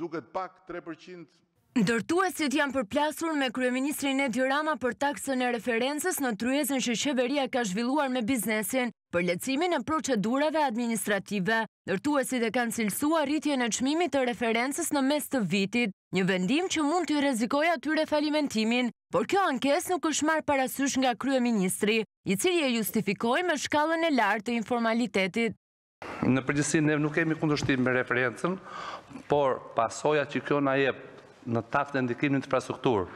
Duket pak, tre për qind? Ndërtuesit janë përplasur me kryeministrin Edi Rama për taksën e referencës në tryezën që qeveria ka zhvilluar me biznesin për lehtësimin e procedurave administrative. Ndërtuesit e kanë cilësuar rritjen e çmimit të referencës në mes të vitit, një vendim që mund t'i rrezikojë atyre falimentimin, por kjo ankesë nuk është marrë parasysh nga kryeministri, i cili e justifikoi me shkallën e lartë të informalitetit. Në përgjithësi ne nuk kemi kundërshtim me referencën, por pasoja që kjo na jep në taksën e ndikimit në infrastrukturë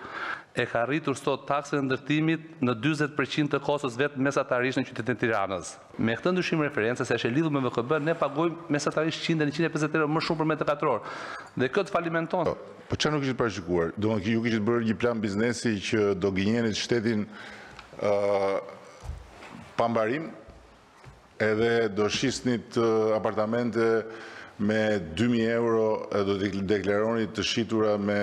e ka rritur sot taksën e ndërtimit në 40% të kostos vetë mesatarisht në qytetin e Tiranës. Me këtë ndryshim reference, se është e lidhur me VKB, ne pagojmë mesatarisht 100 e 150 euro më shumë për metër katror. Dhe kjo të falimenton. Po, po çfarë nuk kishit parashikuar? Domethënë ju kishit bërë një plan biznesi që do gënjenit shtetin pambarim, Edhe do shisnit apartamente me dy mijë euro edhe do t'i deklaronit të shitura me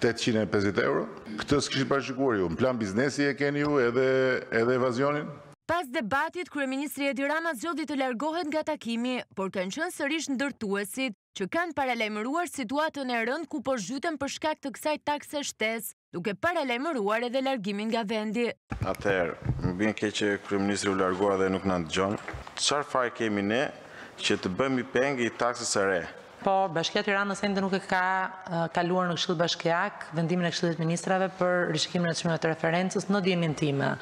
tetëqind e pesëdhjetë euro? Këtë s'kishit parashikuar ju? Në plan biznesi e keni ju edhe evazionin? Pas debatit, kryeministri Edi Rama zgjodhi të largohet nga takimi, por kanë qenë sërish ndërtuesit, që kanë paralajmëruar situatën e rëndë ku po zhyten për shkak të kësaj takse shtesë, duke paralajmëruar edhe largimin nga vendi. Atëherë, më vjen keq që kryeministri u largua dhe nuk na dëgjon. Çfarë faji kemi ne që të bëhemi peng i taksës së re? Po, Bashkia e Tiranës ende nuk e ka kaluar në Këshill Bashkiak vendimin e Këshillit të Ministrave për rishikimin e çmimeve të referencës në dijenin time,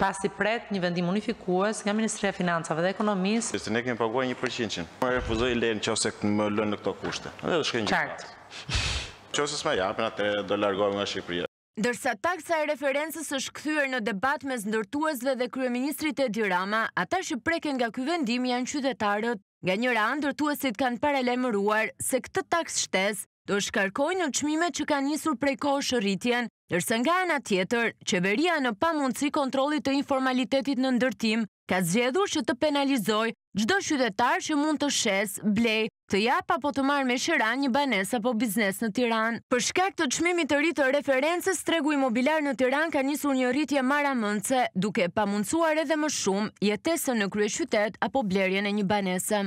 pasi pret një vendim unifikues nga Ministria e Financave dhe Ekonomisë. Se ne kemi paguar një përqindshin. Unë refuzoj lejen nëse më lënë në këto kushte. Edhe do shkoj në gjykatë. Qartë. Nëse s'ma japin, atëherë do largohem nga Shqipëria. Ndërsa taksa e referencës është kthyer në debat mes ndërtuesve dhe kryeministrit Edi Rama, ata që preken nga ky vendim janë qytetarët. Nga njëra anë ndërtuesit kanë paralajmëruar se këtë taksë shtesë do ta shkarkojnë në çmimet që kanë nisur prej kohësh rritjen, ndërsa nga ana tjetër, qeveria në pamundësi kontrollit të informalitetit në ndërtim, ka zgjedhur që të penalizojë çdo qytetar që mund të shesë, blejë, të japë apo të marrë me qira një banesë apo biznes në Tiranë. Për shkak të çmimit të ri të referencës, tregu imobilar në Tiranë ka nisur një rritje marramendëse, duke pamundësuar edhe më shumë jetesën në kryeqytet apo blerjen e një banese.